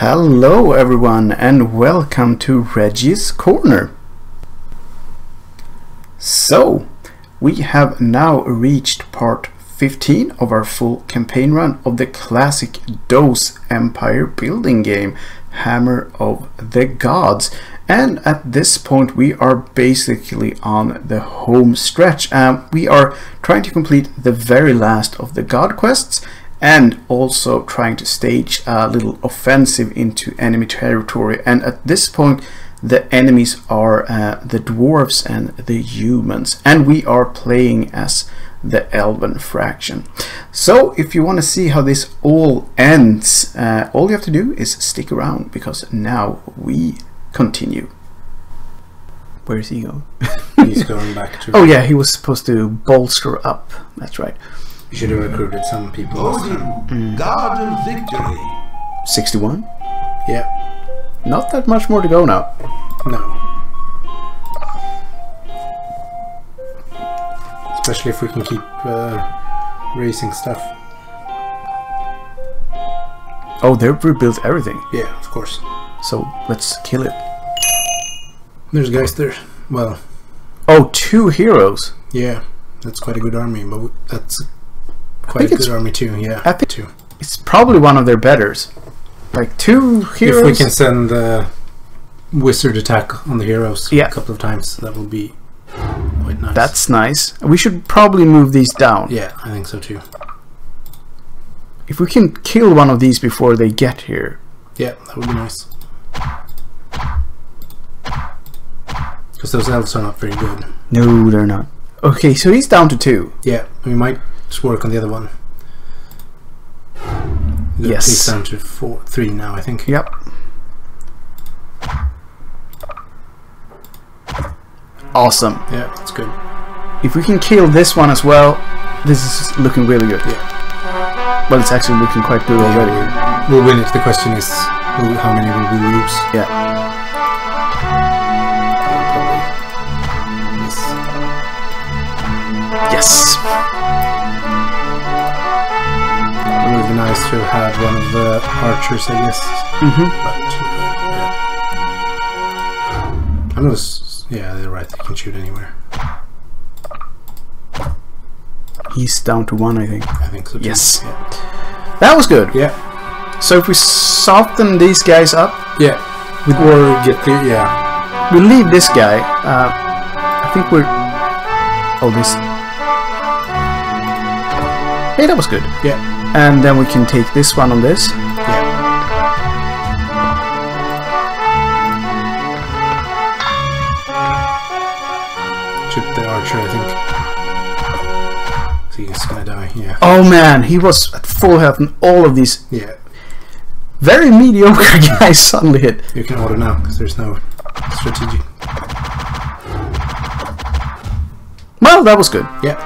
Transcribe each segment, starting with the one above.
Hello everyone and welcome to Reggiez Corner. So, we have now reached part 15 of our full campaign run of the classic DOS Empire building game Hammer of the Gods and at this point we are basically on the home stretch. Um, we are trying to complete the very last of the God quests and also trying to stage a little offensive into enemy territory. And at this point the enemies are uh, the dwarves and the humans. And we are playing as the elven fraction so if you want to see how this all ends uh, all you have to do is stick around because now we continue. Where is he going? He's going back to. oh yeah he was supposed to bolster up. That's right You should have recruited some people. last time. God of victory. 61 Yeah. not that much more to go now No. Especially if we can keep uh, raising stuff. oh they've rebuilt everything Yeah, of course. so let's kill it There's guys there. Well, oh two heroes yeah, that's quite a good army, but w- that's think quite a good army too. Yeah, I think- too. it's probably one of their betters like two heroes If we can send the wizard attack on the heroes Yeah. a couple of times, that will be quite nice. That's nice. We should probably move these down. yeah, I think so too. If we can kill one of these before they get here. Yeah, that would be nice. Because those elves are not very good. No, they're not. Okay, so he's down to two. Yeah, we might just work on the other one. Yes. He's down to four, three now, I think. Yep. Awesome. Yeah, that's good. If we can kill this one as well, this is looking really good. Yeah. Well, it's actually looking quite good already. We'll win it. The question is, how many will we lose? Yeah. Yes. To have had one of the archers, I guess. Mm-hmm. But, uh, yeah. I know, s- yeah, they're right. They can shoot anywhere. He's down to one, I think. I think so. Too. Yes. Yeah. That was good. Yeah. So if we soften these guys up, Yeah. or get the yeah. we leave this guy. Uh, I think we're. Oh, this. Hey, that was good. Yeah. And then we can take this one on this. Yeah. Shoot the archer, I think. So he's gonna die. Yeah. Oh man, he was at full health, and all of these Yeah. very mediocre guys suddenly hit. You can order now because there's no strategic. Well, that was good. Yeah.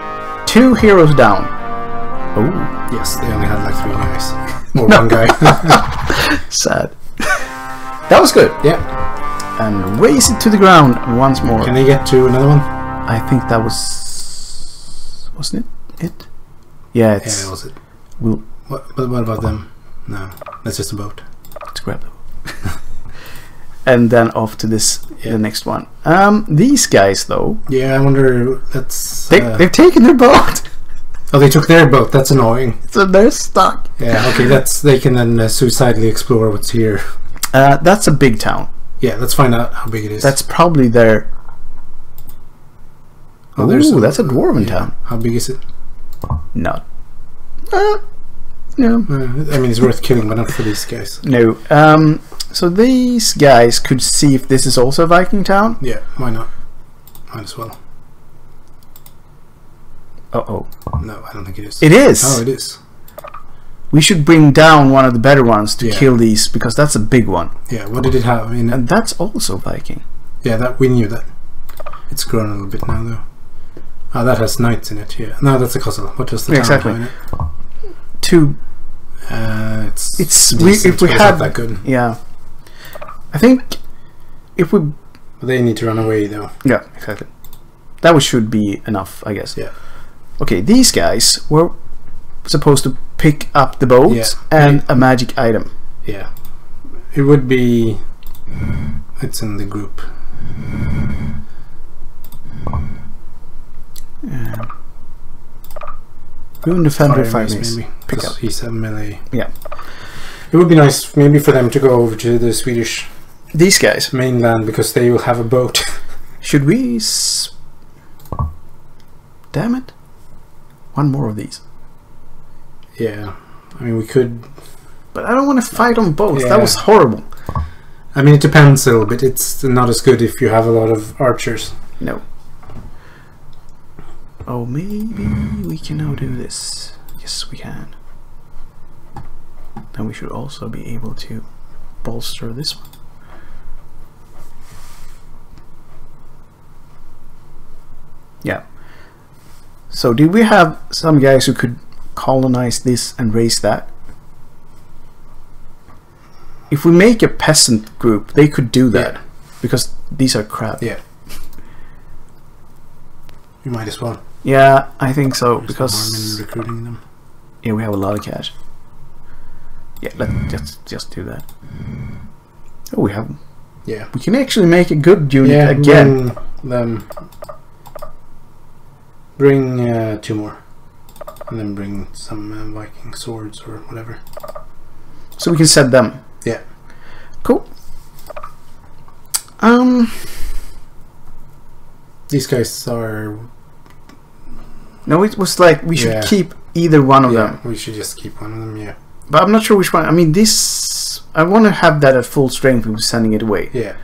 Two heroes down. Oh, Yes, they only had like three guys or one guy. sad. that was good. yeah. And raze it to the ground once more. Can they get to another one? I think that was. Wasn't it? It? Yeah, Yeah, that was it. We'll. What, but what about them? No, that's just a boat. Let's grab them. and then off to this Yeah. the next one. Um, these guys though, Yeah, I wonder. That's. they uh, they've taken their boat, oh, they took their boat. That's annoying. so they're stuck. Yeah. Okay, that's they can then uh, suicidally explore what's here. Uh, that's a big town. Yeah, let's find out how big it is. That's probably their. Oh, there's Ooh, a- that's a dwarven yeah. town. How big is it? No. Uh, no. Uh, I mean, it's worth killing, but not for these guys. No. Um. So these guys could see if this is also a Viking town. Yeah, why not? Might as well. Uh oh. No, I don't think it is. It is. Oh, it is. we should bring down one of the better ones to Yeah. kill these because that's a big one, Yeah. What did it have? I mean, and that's also Viking. yeah, that we knew that. It's grown a little bit now, though. Oh, that has knights in it. Yeah. No, that's a castle. What does the Yeah, exactly. in it? Two. Uh, it's It's we, if we had that good. Yeah. I think if we they need to run away, though. yeah exactly that should be enough I guess. Yeah. Okay, these guys were supposed to pick up the boat Yeah. and a magic item. Yeah. It would be. It's in the group. Um, Rune Defender Fire 5 mace, mace. maybe. Pick up. He's a melee. Yeah. It would be nice maybe for them to go over to the Swedish These guys. mainland because they will have a boat. Should we... S- Damn it. One more of these. yeah. I mean, we could. But I don't want to fight on both. Yeah. That was horrible. I mean, it depends a little bit. It's not as good if you have a lot of archers. No. Oh, maybe we can now do this. Yes, we can. Then we should also be able to bolster this one. Yeah. So did we have some guys who could colonize this and raise that? If we make a peasant group, they could do that. Yeah. Because these are crap. Yeah. You might as well. Yeah, I think so There's no because recruiting them. yeah, we have a lot of cash. Yeah, let's just just do that. Oh, we have. Yeah. We can actually make a good unit Yeah. again. Mm, Bring them. Bring uh, two more, and then bring some uh, Viking swords or whatever. So we can set them. Yeah. Cool. Um. These guys are. No, it was like we should Yeah. keep either one of yeah, them, we should just keep one of them. Yeah. but I'm not sure which one. I mean, this. I want to have that at full strength. We were sending it away. Yeah.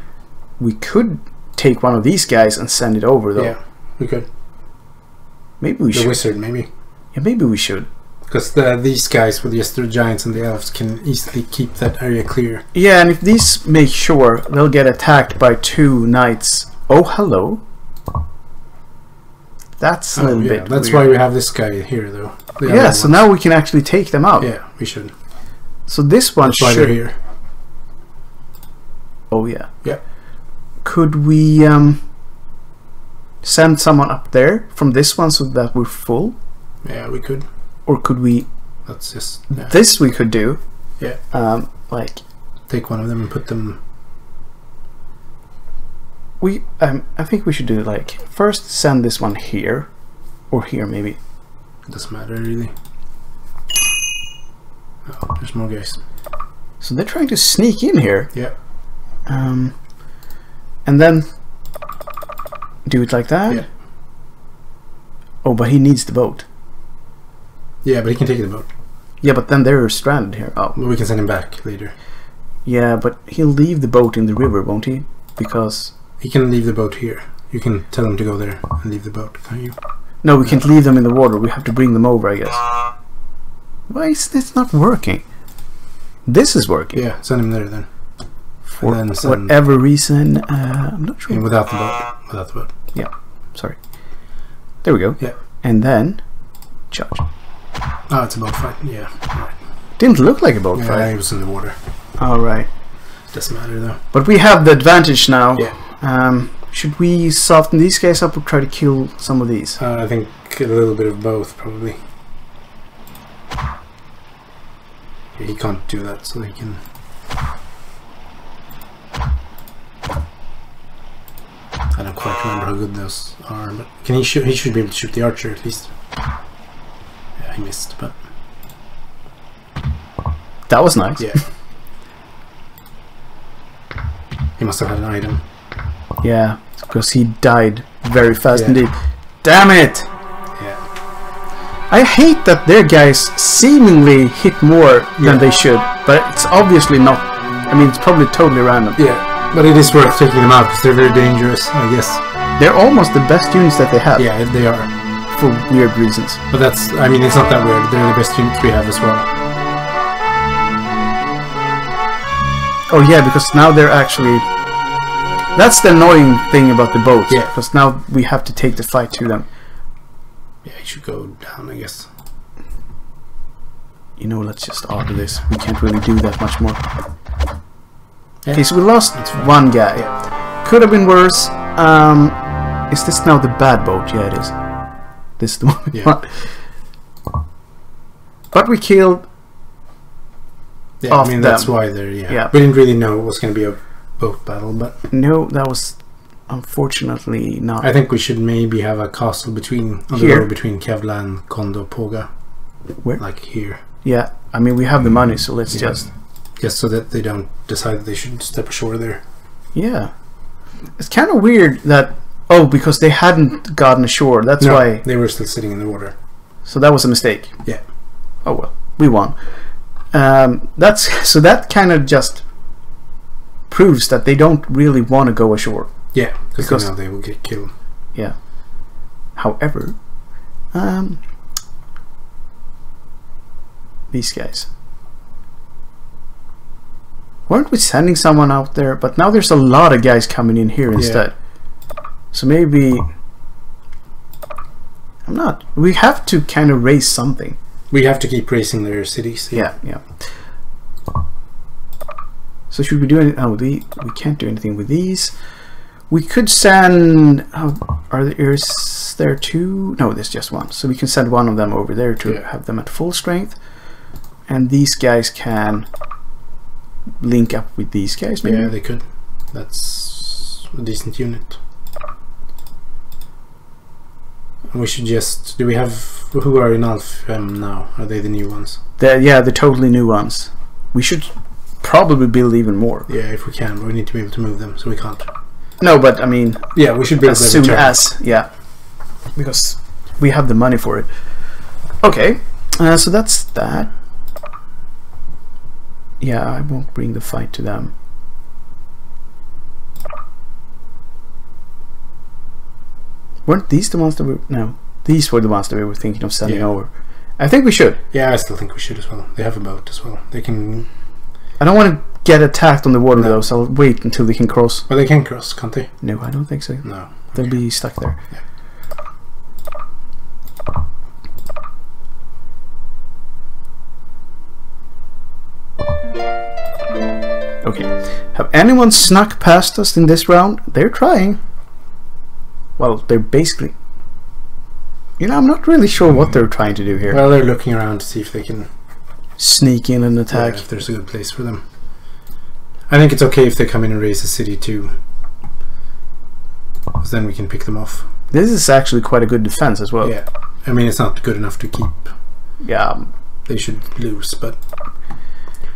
We could take one of these guys and send it over, though. Yeah. We could. Maybe we the should. wizard, maybe. Yeah, maybe we should. Because the, these guys with the the giants and the elves can easily keep that area clear. Yeah, and if these make sure they'll get attacked by two knights. Oh, hello. That's a Oh, little yeah, bit. That's weird. why we have this guy here, though. The Yeah, so ones. now we can actually take them out. Yeah, we should. So this one That's should. here. Oh yeah. Yeah. Could we um send someone up there from this one so that we're full, Yeah, we could. or could we? That's just yeah. This we could do. Yeah. Um, like take one of them and put them. we. Um, I think we should do like first send this one here, or here maybe. It doesn't matter really. Oh, there's more guys. So they're trying to sneak in here. Yeah. Um, and then do it like that. Yeah. Oh, but he needs the boat. Yeah, but he can take the boat. Yeah, but then they're stranded here. Oh, We can send him back later. yeah, but he'll leave the boat in the river, won't he? Because He can leave the boat here. You can tell him to go there and leave the boat, can't you? no, we can't leave them in the water. We have to bring them over, I guess. Why is this not working? This is working Yeah, send him there then. For and whatever reason. Uh, I'm not sure. Without the boat. Without the boat. Sorry. There we go. Yeah. And then charge. Oh, it's a boat fight. Yeah. Right. Didn't look like a boat Yeah, fight. he was in the water. All right. Doesn't matter though. But we have the advantage now. Yeah. Um, should we soften these guys up or try to kill some of these? Uh, I think a little bit of both probably. Yeah, he can't do that, so he can. I don't quite remember how good those are, but can he shoot? He should be able to shoot the archer at least. Yeah, he missed, but That was nice. yeah. he must have had an item. Yeah, because he died very fast Yeah. indeed. Damn it! Yeah. I hate that their guys seemingly hit more Yeah. than they should, but it's obviously not. I mean, it's probably totally random. Yeah, but it is worth taking them out because they're very dangerous, I guess. They're almost the best units that they have Yeah, they are. for weird reasons. But that's, I mean, it's not that weird. They're the best units we have as well. Oh yeah, because now they're actually. That's the annoying thing about the boats. Yeah. Because now we have to take the fight to them. Yeah, you should go down, I guess. You know, let's just order this. We can't really do that much more. Okay, so we lost one guy. Yeah. Could have been worse. Um, is this now the bad boat? Yeah, it is. This is the one. Yeah. But we killed Yeah, I mean that's them. why they're yeah. Yeah. We didn't really know it was going to be a boat battle, but No, that was unfortunately not. I think we should maybe have a castle between on the Here? road between Kevla and Kondopoga, Where? like here, yeah, I mean we have the money, so let's Yeah. just just so that they don't decide that they should step ashore there. yeah. It's kind of weird that oh because they hadn't gotten ashore. That's No, why. they were still sitting in the water. So that was a mistake. Yeah. Oh well, we won. Um, that's so that kind of just proves that they don't really want to go ashore. Yeah, because Because- now they will get killed. Yeah. However, um, these guys. Weren't we sending someone out there? But now there's a lot of guys coming in here instead. So maybe. I'm not. We have to kind of raise something. We have to keep razing their cities. Yeah, yeah. So should we do anything? Oh, the, we can't do anything with these. We could send. Oh, are there is there two? No, there's just one. So we can send one of them over there to Yeah. have them at full strength, and these guys can link up with these guys. Maybe. Yeah, they could. That's a decent unit. And we should just. Do we have. Who are in Alfhem now? Are they the new ones? They're, yeah, the totally new ones. We should probably build even more. Yeah, if we can. But we need to be able to move them, so we can't. No, but I mean, Yeah, we should build as soon as yeah because we have the money for it okay uh, so that's that yeah I won't bring the fight to them weren't these the ones that we no these were the ones that we were thinking of sending Yeah. over I think we should Yeah, I still think we should as well. They have a boat as well. They can. I don't want to get attacked on the water No. though so I'll wait until they can cross Well, they can cross, can't they? no I don't think so No. They'll be stuck there. Okay. Have anyone snuck past us in this round? They're trying. Well, they're basically. You know, I'm not really sure what they're trying to do here. Well, they're looking around to see if they can. Sneak in and Yeah, attack. if there's a good place for them. I think it's okay if they come in and raise the city too. 'Cause then we can pick them off. This is actually quite a good defense as well. Yeah. I mean, it's not good enough to keep. Yeah. Um, they should lose, but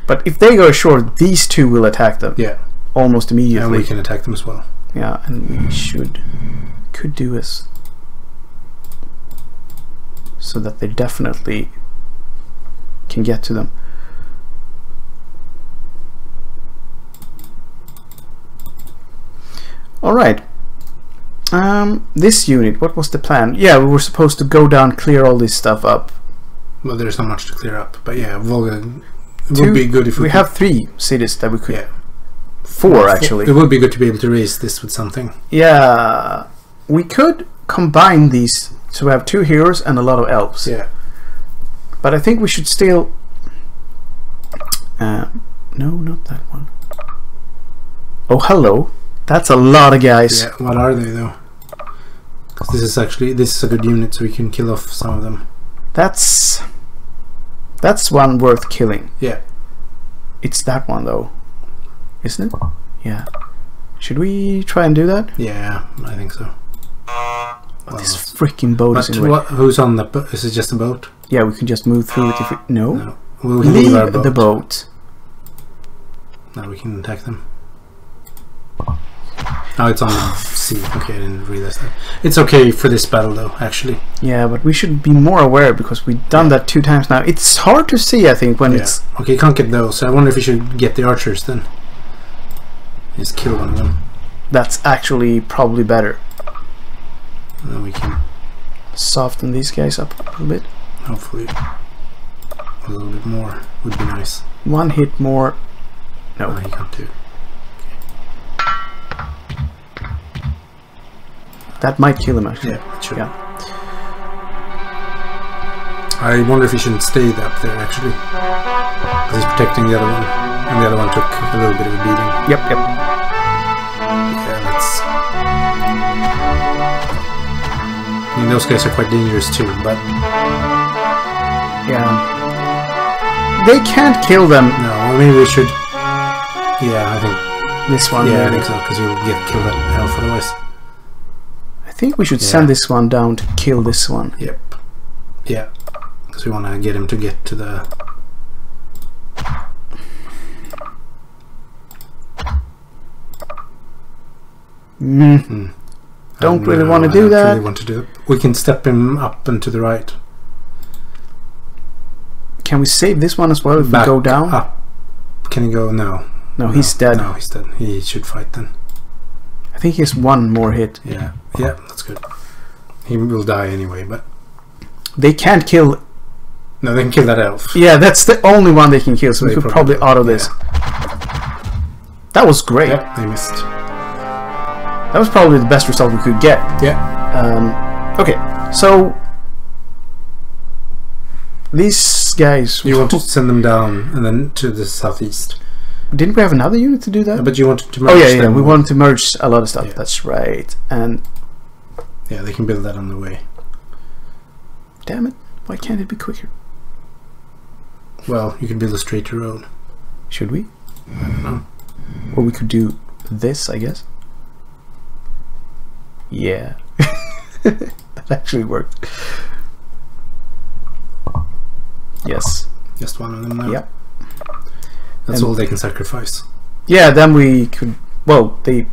But if they go ashore, these two will attack them yeah. almost immediately. And we can attack them as well. Yeah, and we should could do this so that they definitely can get to them. All right. Um, this unit, what was the plan? Yeah, we were supposed to go down, clear all this stuff up. Well, there's not much to clear up. But yeah, Volga. It Two- would be good if we, We have three cities that we could. Yeah. Four actually. It would be good to be able to raise this with something. Yeah, we could combine these so we have two heroes and a lot of elves. Yeah. But I think we should still. Uh, no, not that one. Oh, hello. That's a lot of guys. Yeah. What are they though? this is actually this is a good unit, so we can kill off some of them. That's. That's one worth killing. Yeah. It's that one though, isn't it? Yeah. Should we try and do that? Yeah, I think so. But this freaking boat is in what, who's on the boat? Is it just a boat? Yeah, we can just move through it if we. No. No. We'll leave, Leave boat. the boat. Now we can attack them. Oh, it's on sea. Okay, I didn't realize that. It's okay for this battle, though. Actually, Yeah, but we should be more aware because we've done that two times now. It's hard to see, I think, when yeah. it's Okay, can't get those. I wonder if we should get the archers then. Just kill one of them, that's actually probably better. and then we can Soften these guys up a little bit. hopefully a little bit more would be nice. One hit more. No, No. he can't do. That might kill him actually. Yeah. Yeah. I wonder if he shouldn't stay up there actually. Because he's protecting the other one, and the other one took a little bit of a beating. Yep, yep. Yeah, that's. I mean, those guys are quite dangerous too, but Yeah. They can't kill them no, maybe we should. Yeah, I think. This one. Yeah, I think so. Because you'll get killed at elf otherwise. I think we should Yeah. send this one down to kill this one. Yep. Yeah. Because we want to get him to get to the. Mm. Hmm. Don't I really don't wanna know, do I don't that. Really want to do it. We can step him up and to the right. Can we save this one as well if Back we go down? Up. Can he go? No. No, he's dead. No, he's dead. He should fight then. I think he has one more hit. Yeah. Yeah, that's good. He will die anyway, but They can't kill. no, they can kill that elf. Yeah, that's the only one they can kill. So we could probably probably- auto this. That was great. Yeah, they missed. That was probably the best result we could get. Yeah. Um, okay, so these guys. You want to send them down and then to the southeast. Didn't we have another unit to do that? But you wanted to merge. oh merge yeah, yeah. We with- wanted to merge a lot of stuff. Yeah. That's right. And Yeah, they can build that on the way. damn it, why can't it be quicker? Well, you can build a straighter road. Should we? I don't know. Or we could do this, I guess. Yeah, that actually worked. Yes. Just one of them now. Yep. That's And- all they can sacrifice. Yeah. Then we could. Well, they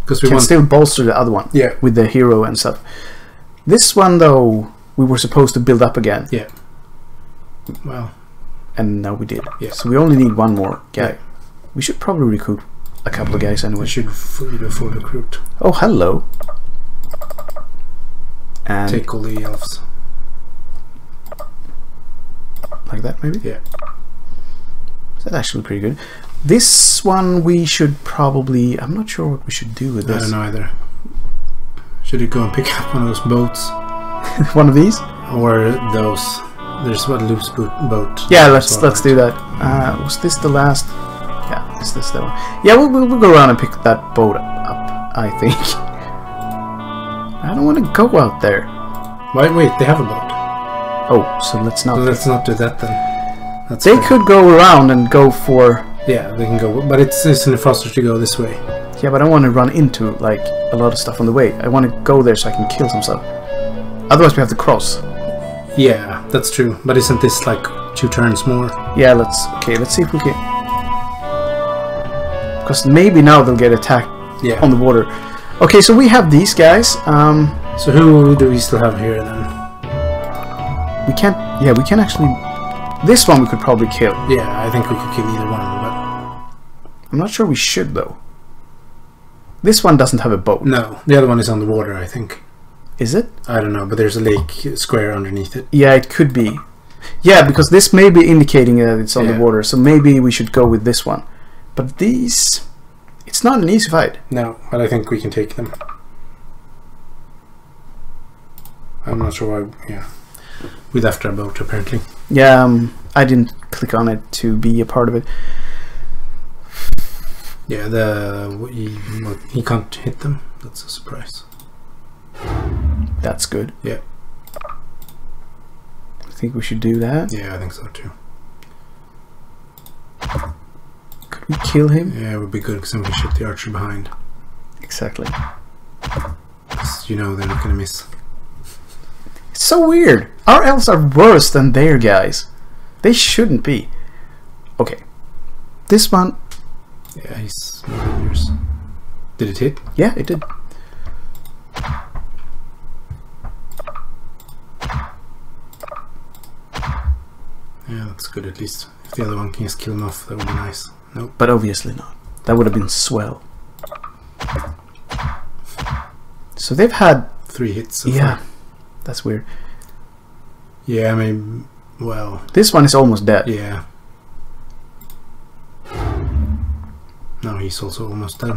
Because we can want. still bolster the other one yeah. with the hero and stuff. This one, though, we were supposed to build up again, Yeah. Well, and now we did. Yeah. So we only need one more guy. Yeah. We should probably recruit a couple of guys anyway. we should fully full recruit. Oh, hello. And Take all the elves. like that, maybe. Yeah. That's actually pretty good. This one we should probably. I'm not sure what we should do with this. I don't know either. Should we go and pick up one of those boats? one of these? Or those. There's one loose boat. boat Yeah, let's So- let's do that. Uh, was this the last? Yeah, is this the one? Yeah, we'll, we'll, we'll go around and pick that boat up. I think. I don't want to go out there. Wait, wait, they have a boat. Oh, so let's So not. let's not do that then. That's They fine. could go around and go for. Yeah, they can go. But it's, it's faster to go this way. Yeah, but I don't want to run into like a lot of stuff on the way. I want to go there so I can kill some stuff. Otherwise, we have to cross. Yeah, that's true. But isn't this like two turns more? Yeah, let's. Okay, let's see if we can. Because maybe now they'll get attacked Yeah. on the water. Okay, so we have these guys. Um, So who do we still have here then? we can't. Yeah, we can actually. This one we could probably kill. Yeah, I think we could kill either one, of but I'm not sure we should though. This one doesn't have a boat, no. The other one is on the water, I think. is it? I don't know, but there's a lake square underneath it. Yeah, it could be. Yeah, because this may be indicating that it's on Yeah. the water, so maybe we should go with this one. But these, it's not an easy fight. No, but I think we can take them. I'm not sure why. Yeah, we left our boat apparently. Yeah, um, I didn't click on it to be a part of it. Yeah, the he can't hit them. That's a surprise. That's good. Yeah. I think we should do that. Yeah, I think so too. Could we kill him? Yeah, it would be good because then we shoot the archer behind. Exactly. you know they're not gonna miss. It's so weird. Our elves are worse than their guys. They shouldn't be. Okay. This one, Yeah, he's more than yours. Did it hit? yeah, it did. Yeah, that's good at least. If the other one can just kill him off, that would be nice. Nope. But obviously not. That would have been swell. So they've had. Three hits. So yeah. far. That's weird. Yeah, I mean, well, This one is almost dead. yeah. No, he's also almost dead.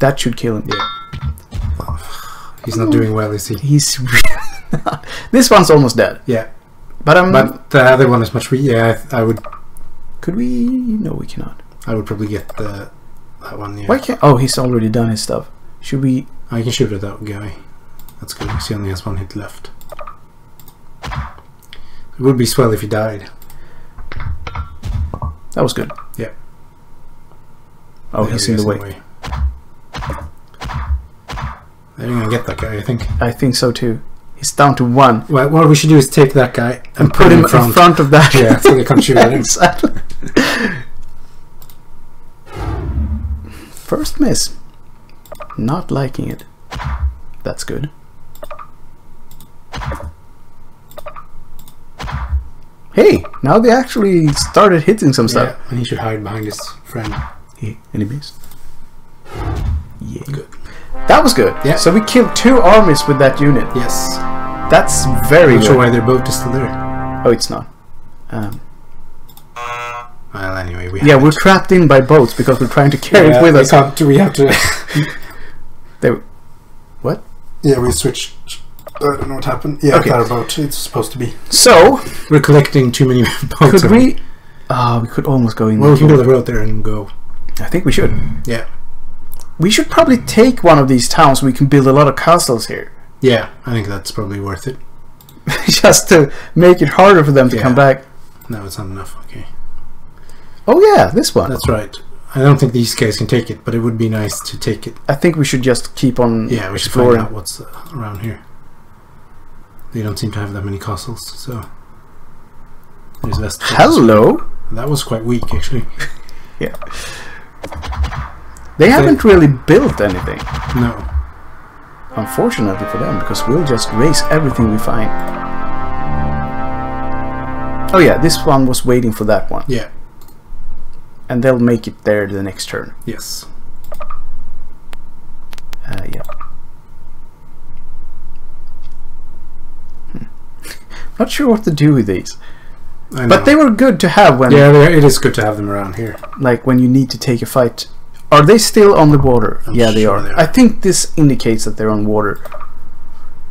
That should kill him. Yeah. He's not doing well, is he? He's. this one's almost dead. Yeah, But um, but the other one is much. Yeah, I, I would. could we? No, we cannot. I would probably get the that one. Yeah. Why can't? Oh, he's already done his stuff. Should we? Oh, I can shoot at that guy. That's good, He only has one hit left. It would be swell if he died. That was good. Yeah. Oh, Yeah, he's in the way. They're gonna get that guy, I think. I think so too. He's down to one. Well, what we should do is take that guy and, And put him in front, of that. Yeah, so they can't shoot at him. exactly. First miss. Not liking it. That's good. Hey, now they actually started hitting some stuff. Yeah, and he should hide behind his friend. Hey, enemies. Yeah. Good. That was good. Yeah. So we killed two armies with that unit. Yes. That's very I'm not good. sure why their boat is still there. Oh, it's not. Um, Well, anyway, we yeah, we're trapped in by boats because we're trying to carry Yeah, it with we us. can't- we have to. They, what? yeah, we switched. I don't know what happened. Yeah, Okay. our boat. It's supposed to be. So, We're collecting too many boats. could we? Ah, we could almost go in. Well, we there. can build a road there and go. I think we should. Yeah. We should probably take one of these towns. We can build a lot of castles here, Yeah, I think that's probably worth it. just to make it harder for them to Yeah. come back. No, it's not enough. Okay. Oh yeah, this one. That's right. I don't think these guys can take it, but it would be nice to take it. I think we should just keep on Yeah, we should exploring. find out what's uh, around here. They don't seem to have that many castles, so. There's West. Hello. That was quite weak, actually. Yeah. They haven't really built anything, No. unfortunately for them, because we'll just raze everything we find. Oh yeah, this one was waiting for that one, Yeah. And they'll make it there the next turn. Yes. Uh, yeah. Hmm. Not sure what to do with these, I know. but they were good to have when, Yeah, it is good to have them around here. like, when you need to take a fight. Are they still on the water? I'm yeah, they are. they are. I think this indicates that they're on water.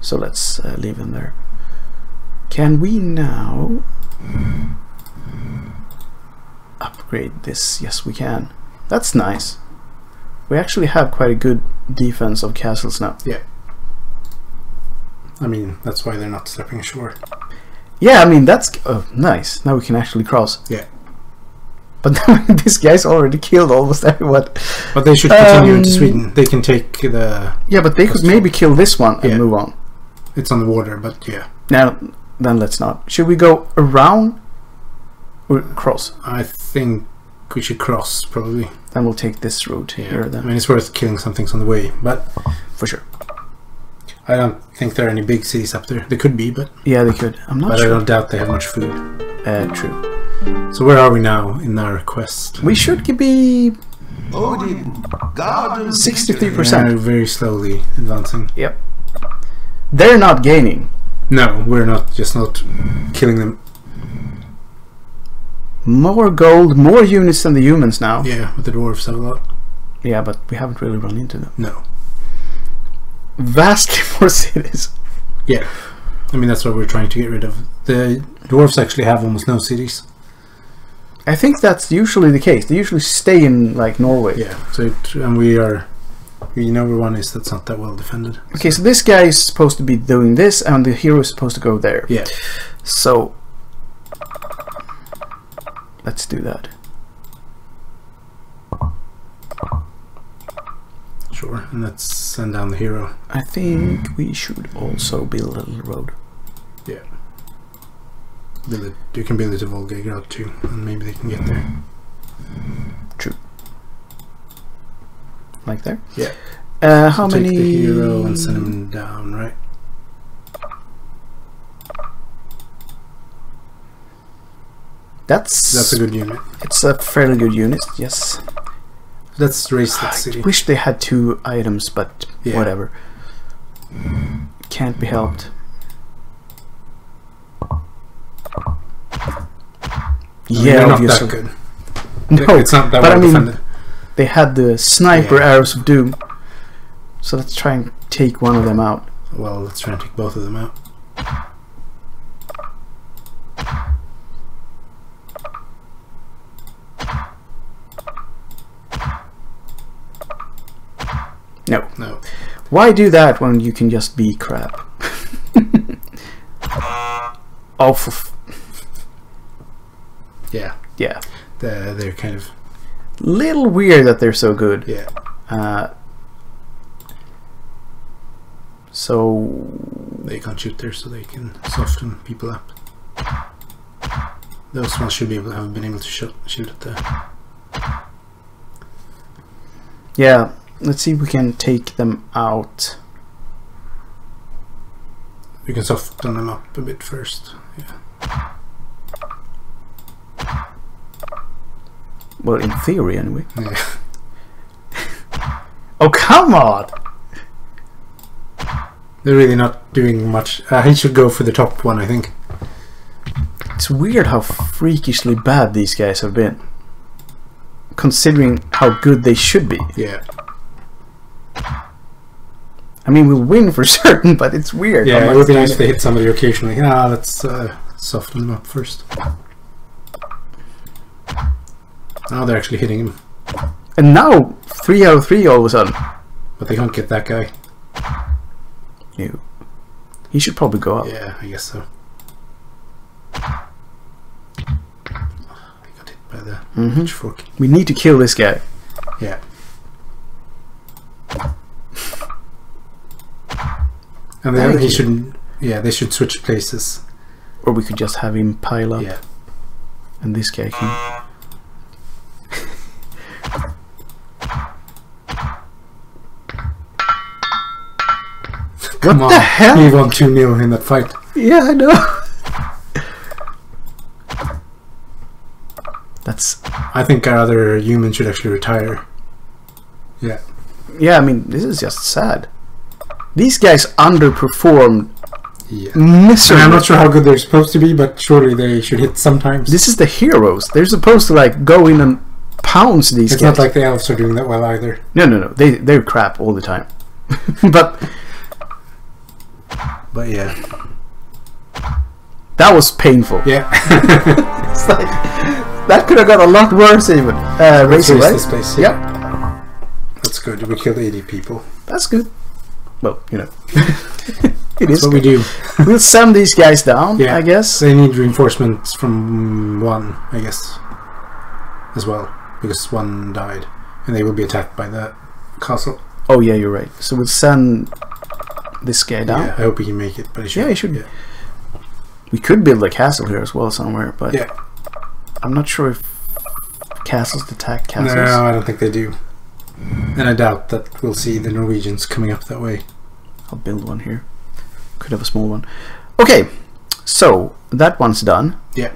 So let's uh, leave them there. Can we now upgrade this? Yes, we can. That's nice. We actually have quite a good defense of castles now. Yeah. I mean, that's why they're not stepping ashore. Yeah, I mean that's oh, nice. Now we can actually cross. Yeah. But this guy's already killed almost everyone. But they should continue into Um, Sweden. They can take the. Yeah, but they could maybe kill this one and Yeah. move on. It's on the water, but yeah. Now, then let's not. Should we go around or cross? I think we should cross, probably. Then we'll take this route Yeah. here I mean, it's worth killing some things on the way, but for sure. I don't think there are any big cities up there. There could be, but, Yeah, they could. I'm not but I don't doubt they have much food. Uh, true. So where are we now in our quest? We should be Odin, god of 63%. We're very slowly advancing. Yep. They're not gaining. No, we're not just not killing them. More gold, more units than the humans now. Yeah, but the dwarves have a lot. Yeah, but we haven't really run into them. No. Vastly more cities. Yeah. I mean, that's what we're trying to get rid of. The dwarves actually have almost no cities. I think that's usually the case. They usually stay in like Norway. Yeah. So it, and we are, we know where one is that's not that well defended. Okay, so this guy is supposed to be doing this, and the hero is supposed to go there. Yeah. So let's do that. Sure. And let's send down the hero. I think we should also build a little road. Build it. You can build it to Volgograd too, and maybe they can get there. True. Like there. Yeah. Uh, how Take many? the hero and send him down, right? That's That's a good unit. It's a fairly good unit. Yes. Let's raze that I city. wish they had two items, but Yeah. whatever. Can't be helped. I mean, Yeah, not obviously. that good. No, it's not that but I mean- defended. they had the sniper Yeah. arrows of doom. So let's try and take one of them out. Well, let's try and take both of them out. No. No. Why do that when you can just be crap? oh, for Yeah, Yeah. the, they're kind of Little weird that they're so good. yeah. Uh, so They can't shoot there, so they can soften people up. Those ones should be able have been able to shoot, shoot at the. yeah, let's see if we can take them out. We can soften them up a bit first. Yeah. Well, in theory, anyway. yeah. Oh come on! They're really not doing much. Uh, he should go for the top one, I think. It's weird how freakishly bad these guys have been, considering how good they should be. Yeah. I mean, we'll win for certain, but it's weird. Yeah, it would be nice it- to hit somebody occasionally. Ah, let's uh, soften them up first. Now they're actually hitting him, And now, three out of three all of a sudden. but they can't get that guy. No. He should probably go up. Yeah, I guess so. They got hit by the Mhm. pitchfork. We need to kill this guy. Yeah. And Thank then he you. should. Yeah, they should switch places. Or we could just have him pile up Yeah. and this guy can. Come What the on. hell? He won 2 0 in that fight. Yeah, I know. That's. I think our other human should actually retire. Yeah. Yeah, I mean, this is just sad. These guys underperformed Yeah. miserably. I'm not sure how good they're supposed to be, but surely they should hit sometimes. This is the heroes. They're supposed to like go in and pounce these it's guys. not like the elves are doing that well either. no, no, no. They they're crap all the time. but But yeah. that was painful. Yeah. It's like that could have got a lot worse even. Uh, Let's Racing, right? this place. Yep, That's good. We killed 80 people. that's good. Well, you know, it That's is. what we do. We'll send these guys down, Yeah. I guess. They need reinforcements from one, I guess, as well, because one died, and they will be attacked by the castle. Oh yeah, you're right. So we'll send this guy down. Yeah, I hope he can make it, but he should. Yeah, he should. Yeah. We could build a castle here as well somewhere, but Yeah. I'm not sure if castles attack castles. No, I don't think they do. And I doubt that we'll see the Norwegians coming up that way. I'll build one here. Could have a small one. Okay, so that one's done. Yeah.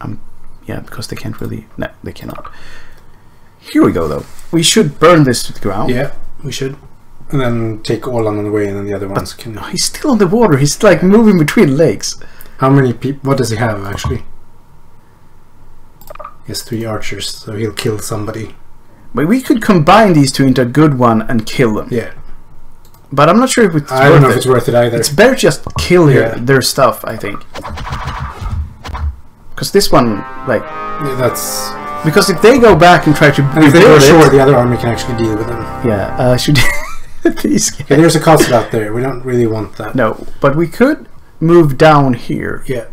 Um, Yeah, because they can't really. No, they cannot. Here we go, though. We should burn this to the ground. Yeah, we should. And then take Åland on the way, and then the other ones can. Oh, he's still on the water. He's like moving between lakes. How many people? What does he have actually? He has three archers, so he'll kill somebody. But we could combine these two into a good one and kill them. Yeah, But I'm not sure if it's I worth don't know if it. it's worth it either. It's better just kill their, Yeah. their stuff, I think. Because this one, like, Yeah, that's. because if they go back and try to And if they go it, the other army can actually deal with them. yeah, uh, should these guys. Okay, there's a castle out there. We don't really want that. No, but we could move down here. Yeah.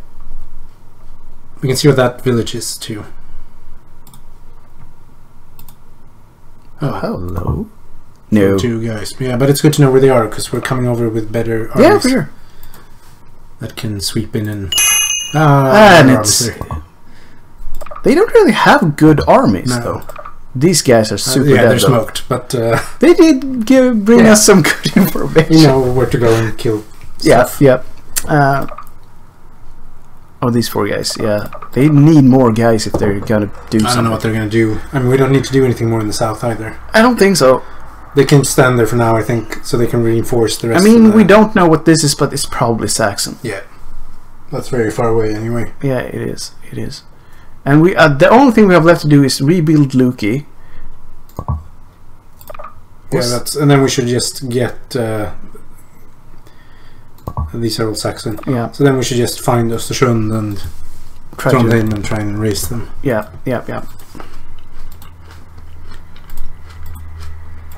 We can see where that village is too. Oh, hello. No. Two guys. Yeah, but it's good to know where they are because we're coming over with better armies Yeah, for sure. that can sweep in and. Ah, And it's they don't really have good armies No. though. These guys are Uh, super yeah, dead. they're though. smoked, but uh, They did give bring Yeah. us some good information. you know where to go and kill. yeah, stuff. yeah. Uh, oh, these four guys. Yeah, they need more guys if they're gonna do something. I don't something. know what they're gonna do. I mean, we don't need to do anything more in the south either. I don't think so. They can stand there for now, I think, so they can reinforce the rest. I mean, we don't know what this is, but it's probably Saxon. Yeah, that's very far away anyway. Yeah, it is. It is. And we uh, the only thing we have left to do is rebuild Luki. Yeah, that's and then we should just get. Uh, these are all Saxon. Yeah, So then we should just find Östersund and try Trondheim to. in and try and raze them. Yeah, yeah, yeah.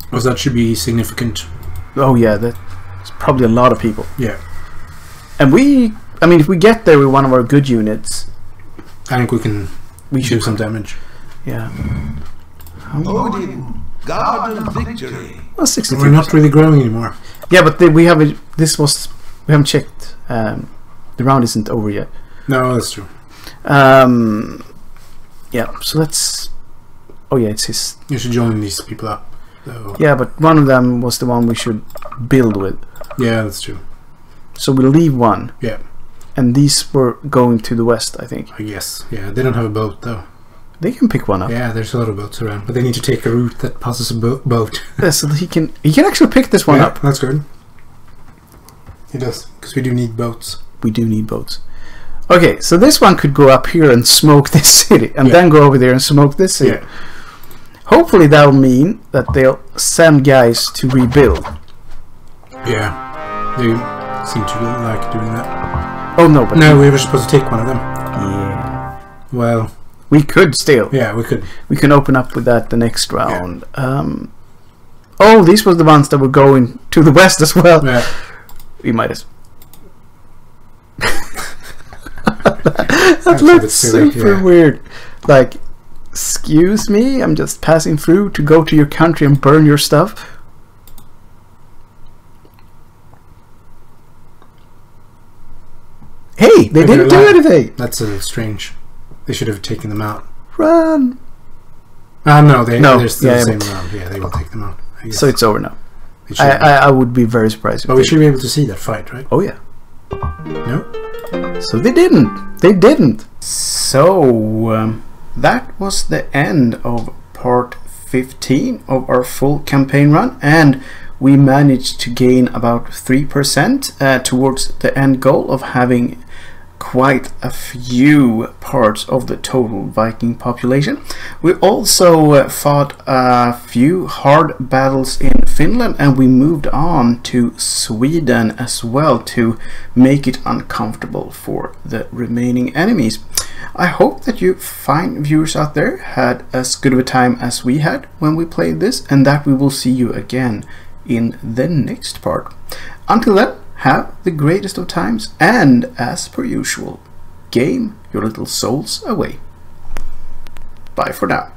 Because that should be significant. Oh yeah, that's probably a lot of people. Yeah. And we, I mean, if we get there with one of our good units, I think we can we do should. some damage. Yeah. Oh, Odin, garden victory. Well, 63. We're not really growing anymore. Yeah, but the, we have a, this was we haven't checked. Um, the round isn't over yet. No, that's true. Um, yeah, so let's. Oh yeah, it's his. You should join these people up. So, Yeah, but one of them was the one we should build with. yeah, that's true. So we'll leave one. Yeah. And these were going to the west, I think. I guess. Yeah, they don't have a boat though. They can pick one up. Yeah, there's a lot of boats around, but they need to take a route that passes a bo- boat. Yeah, so he can he can actually pick this one yeah, up. That's good. He does because we do need boats. We do need boats. Okay, so this one could go up here and smoke this city, and Yeah. then go over there and smoke this city. Yeah. Hopefully that'll mean that they'll send guys to rebuild. Yeah, they seem to really like doing that. Oh no, but No, we were supposed to take one of them. yeah. Well, we could still. yeah, we could. We can open up with that the next round. Um, oh, these were the ones that were going to the west as well. Yeah, We might as. That's that looks super yeah. weird. Like, excuse me, I'm just passing through to go to your country and burn your stuff. Hey, they didn't do anything. that's a strange. They should have taken them out. Run. Ah, no, they, No, they're still yeah, the same round. Yeah, they will take them out. So it's over now. I. I, I would be very surprised. But we should be able to see that fight, right? Oh yeah. No. So they didn't. They didn't. So um, that was the end of part 15 of our full campaign run, and we managed to gain about 3% uh, towards the end goal of having quite a few parts of the total Viking population. We also uh, fought a few hard battles in Finland and we moved on to Sweden as well to make it uncomfortable for the remaining enemies. I hope that you fine viewers out there had as good of a time as we had when we played this and that we will see you again in the next part. Until then, have the greatest of times, and, as per usual, game your little souls away. Bye for now.